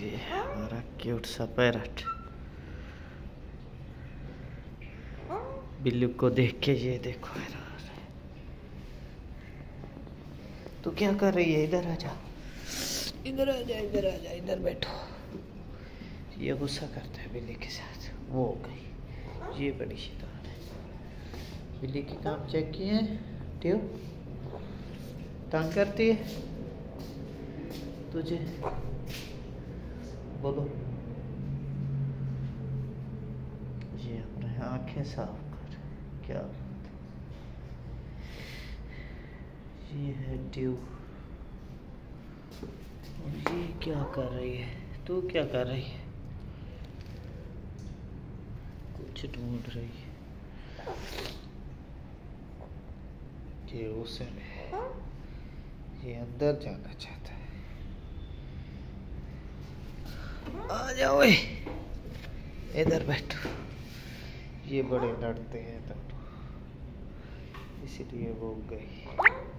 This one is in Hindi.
ये हमारा क्यूट सा पैरट बिल्लू को देख के ये देखो तू क्या कर रही है? इधर आ जा। इधर आ जा इधर आ जा इधर बैठो। ये गुस्सा करता है बिल्ली के साथ। वो हो गई। ये बड़ी शैतान है। बिल्ली के काम चेक किए ट्यू तंग करती है? तुझे बोलो। ये अपने आँखें साफ़ कर क्या ये है ट्यू और ये क्या कर रही है? तू क्या कर रही है? कुछ ढूंढ रही है। ये उसे ये अंदर जाना चाहता है आ जाओ इधर बैठो। ये बड़े डरते हैं तब। इसीलिए वो गई